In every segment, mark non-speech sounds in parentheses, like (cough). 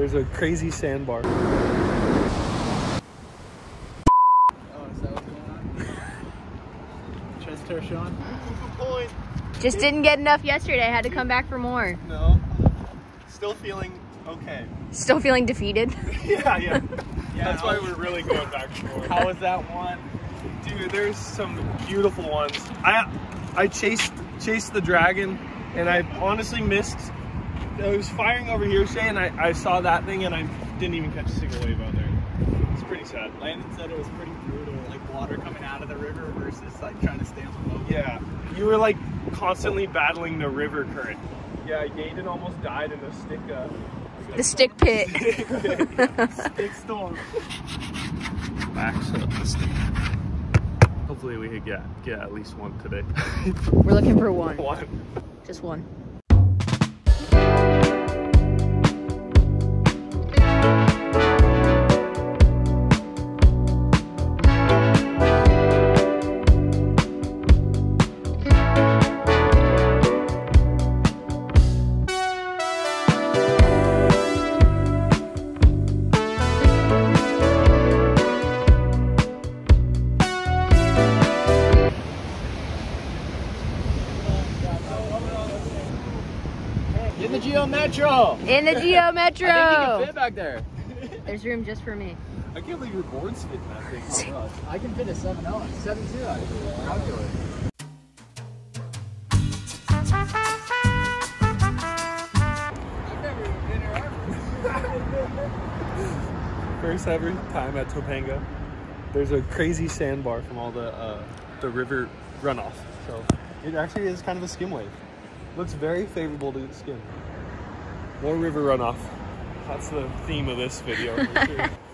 There's a crazy sandbar. Oh, is that what's going on? Chest hair showing? Point. Just didn't get enough yesterday. Had to come back for more. No. Still feeling okay. Still feeling defeated. (laughs) yeah, yeah. Yeah, (laughs) That's why we're really going back for more. How was that one? Dude, there's some beautiful ones. I I chased chased the dragon, and I honestly missed. I was firing over here, Shay, and I, I saw that thing, and I didn't even catch a single wave out there. It's pretty sad. Landon said it was pretty brutal, like water coming out of the river versus like trying to stay on the boat. Yeah, you were like constantly battling the river current. Yeah, Yaden almost died in a stick. Uh, The stick pit. (laughs) stick (laughs) storm. Backs up the stick. Hopefully, we could get get at least one today. (laughs) We're looking for one. one. Just one. In the Geo Metro! In the Geo (laughs) I think you can Metro. fit back there. (laughs) There's room just for me. I can't believe your board's fit in that thing. I can fit a 7 0, 7 2 actually. Calculate. I've never even been here First ever time at Topanga. There's a crazy sandbar from all the uh, the river runoff. So it actually is kind of a skim wave. Looks very favorable to skim. More river runoff. That's the theme of this video. (laughs)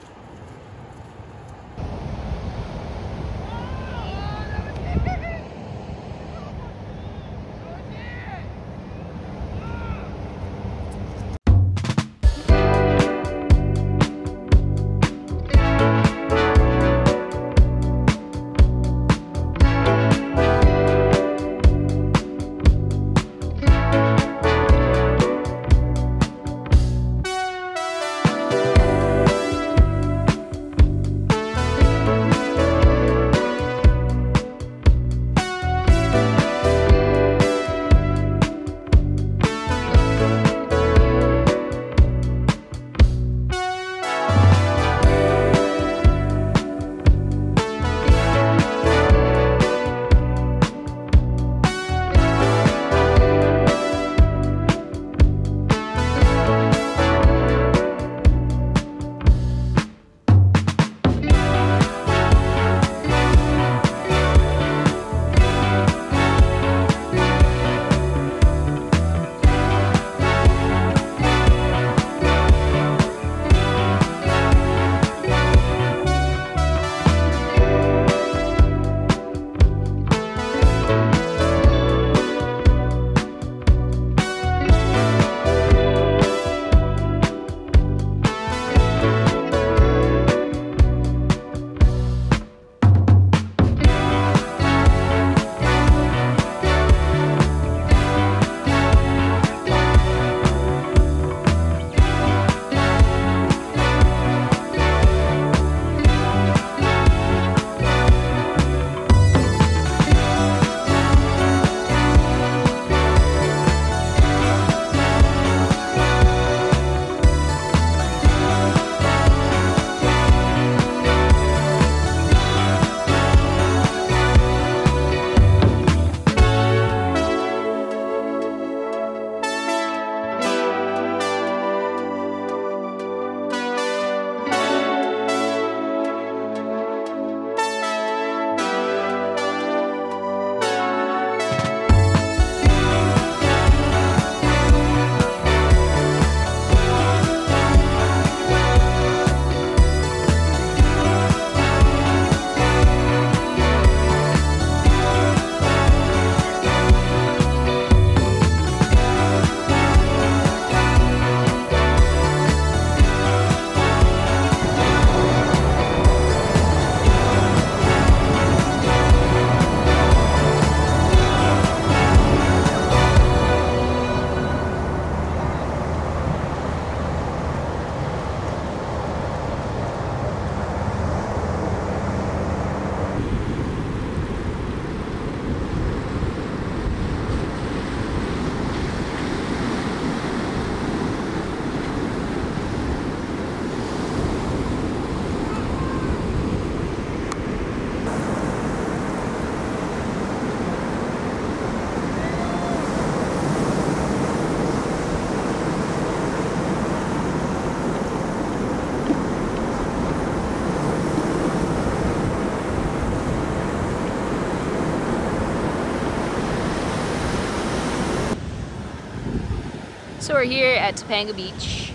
So we're here at Topanga Beach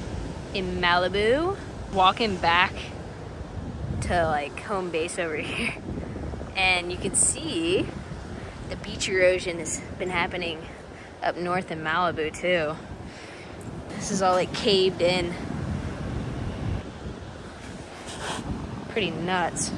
in Malibu, walking back to like home base over here. And you can see the beach erosion has been happening up north in Malibu too. This is all like caved in. Pretty nuts.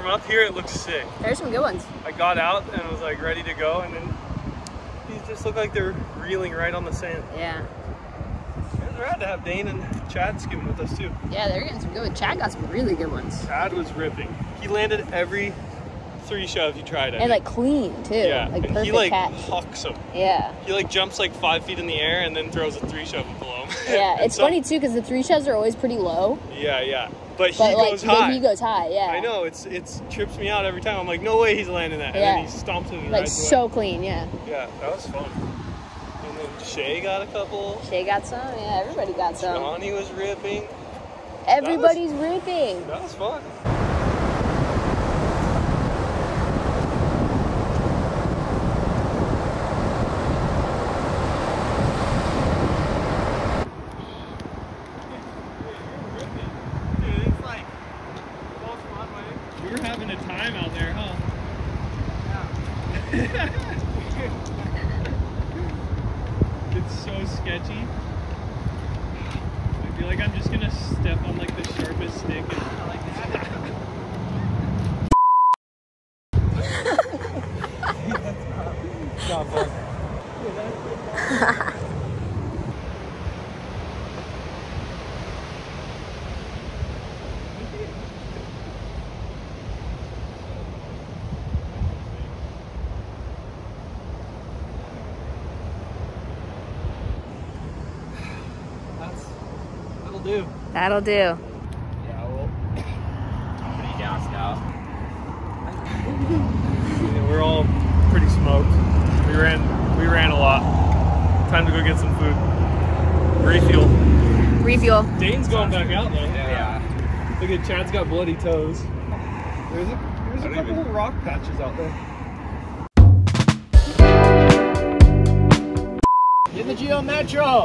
From up here, it looks sick. There's some good ones. I got out and was like ready to go, and then these just look like they're reeling right on the sand. Yeah. It was rad to have Dane and Chad skimming with us too. Yeah, they're getting some good ones. Chad got some really good ones. Chad was ripping. He landed every three shove he tried at. And like clean too. yeah, Like perfect he like catch. hawks them. Yeah. He like jumps like five feet in the air and then throws a three shove below him. (laughs) Yeah. It's so- funny too because the three shoves are always pretty low, Yeah, yeah. But he but goes high. he goes high. Yeah. I know it's it's trips me out every time. I'm like, no way he's landing that, and then he stomps it and Like rides away. so clean. Yeah. Yeah, that was fun. And then Shay got a couple. Shay got some. Yeah. Everybody got some. Johnny was ripping. Everybody's ripping. That was fun. of their home. it's so sketchy. I feel like I'm just gonna step on like the sharpest stick. That'll do. Yeah, well, I'm pretty gassed out. Yeah, we're all pretty smoked. We ran we ran a lot. Time to go get some food. Refuel. Refuel. Dane's going back out though. Yeah. Look at Chad's got bloody toes. There's a there's I a don't couple even- of rock patches out there. In the Geo Metro!